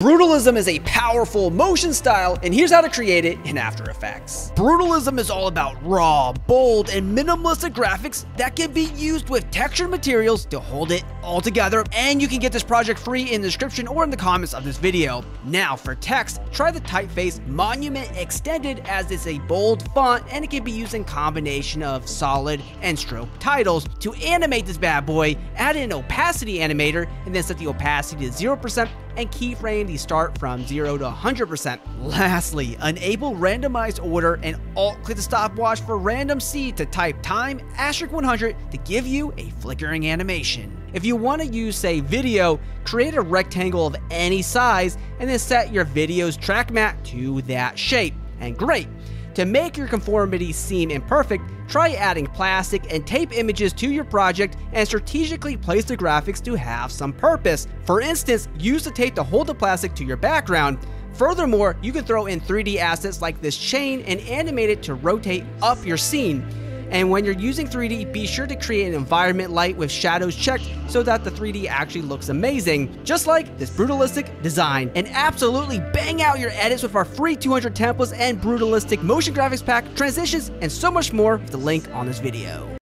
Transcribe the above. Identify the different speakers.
Speaker 1: Brutalism is a powerful motion style, and here's how to create it in After Effects. Brutalism is all about raw, bold, and minimalistic graphics that can be used with textured materials to hold it all together, and you can get this project free in the description or in the comments of this video. Now, for text, try the typeface Monument Extended as it's a bold font, and it can be used in combination of solid and stroke titles. To animate this bad boy, add an opacity animator, and then set the opacity to 0% and keyframe the start from 0 to 100%. Lastly, enable randomized order and alt-click the stopwatch for random seed to type time asterisk 100 to give you a flickering animation. If you want to use, say, video, create a rectangle of any size and then set your video's track matte to that shape. And great! To make your conformity seem imperfect, try adding plastic and tape images to your project and strategically place the graphics to have some purpose. For instance, use the tape to hold the plastic to your background. Furthermore, you can throw in 3D assets like this chain and animate it to rotate up your scene. And when you're using 3D, be sure to create an environment light with shadows checked so that the 3D actually looks amazing, just like this brutalistic design. And absolutely bang out your edits with our free 200 templates and brutalistic motion graphics pack, transitions, and so much more with the link on this video.